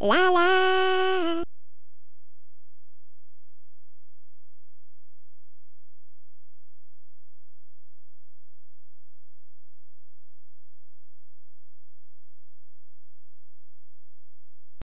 La la.